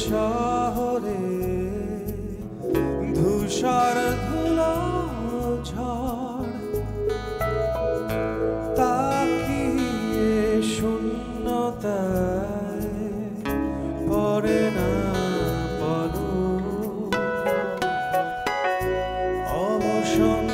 শহরে ধূসর ধুলা ঝড় তাকিয়ে শূন্যতা পরে না পল অবসন্ন